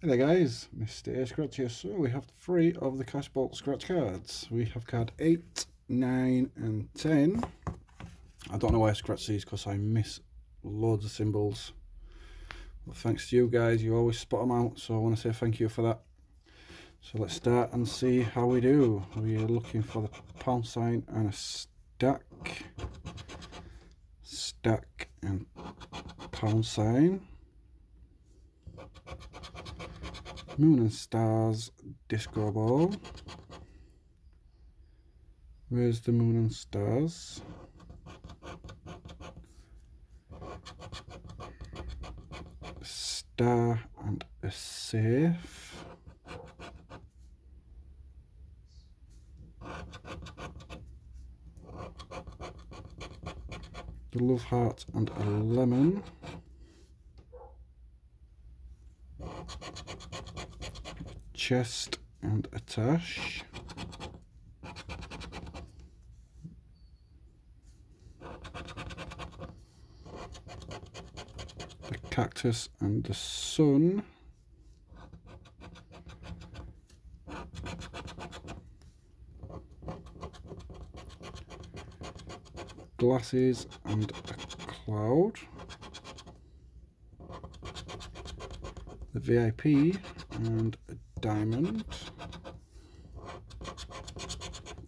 Hey there guys, Mr. Scratch here. So we have three of the Cashbolt scratch cards. We have card 8, 9 and 10. I don't know why I scratch these because I miss loads of symbols. But thanks to you guys, you always spot them out. So I want to say thank you for that. So let's start and see how we do. We are looking for the pound sign and a stack. Stack and pound sign. Moon and Stars Disco Ball. Where's the Moon and Stars? Star and a safe. The Love Heart and a Lemon. Chest and a tash. The cactus and the sun. Glasses and a cloud. The VIP and diamond,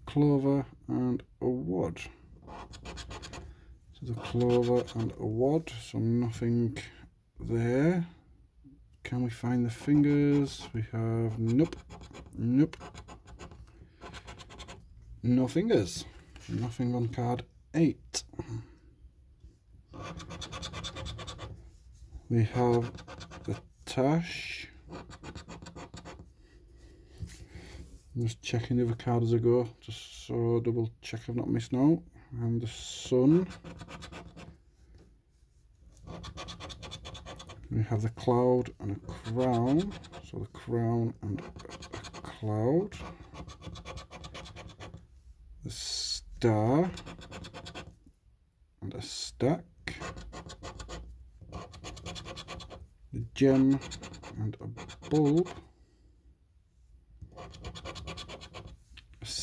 clover and a wad. So the clover and a wad, so nothing there. Can we find the fingers? We have, nope, nope. No fingers. Nothing on card 8. We have the tash I'm just checking the other card as I go, just so double check I've not missed out. And the sun. We have the cloud and a crown. So the crown and a cloud. The star and a stack. The gem and a bulb.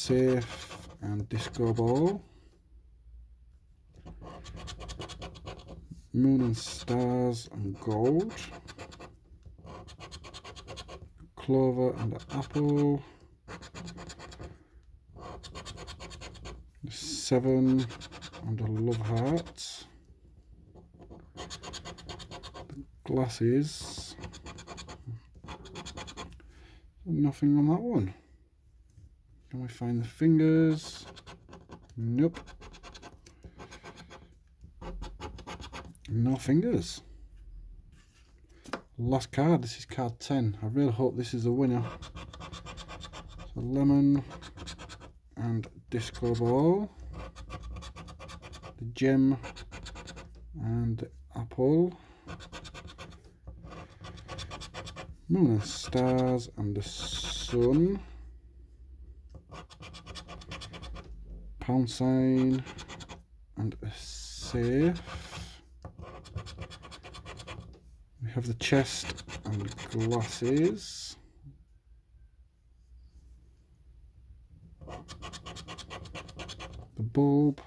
Safe and disco ball moon and stars and gold. Clover and apple. Seven and a love heart. Glasses. Nothing on that one can we find the fingers? Nope. No fingers. Last card, this is card 10. I really hope this is the winner. So lemon and disco ball. The gem and apple. Moon and stars and the sun. Pound sign and a safe. We have the chest and glasses. The bulb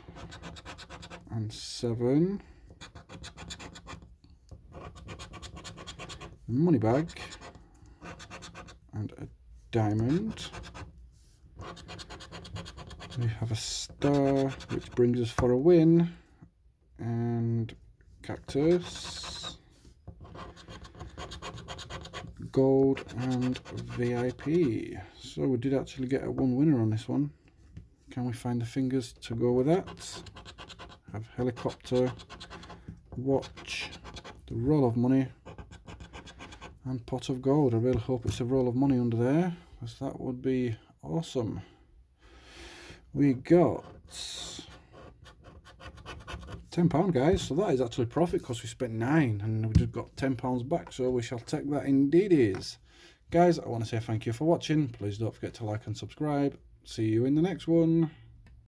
and seven. The money bag and a diamond. We have a star, which brings us for a win. And cactus. Gold and VIP. So we did actually get a one winner on this one. Can we find the fingers to go with that? Have helicopter, watch, the roll of money, and pot of gold. I really hope it's a roll of money under there, because that would be awesome we got £10 guys. So that is actually profit because we spent 9 and we just got £10 back. So we shall take that indeed is. Guys I want to say thank you for watching. Please don't forget to like and subscribe. See you in the next one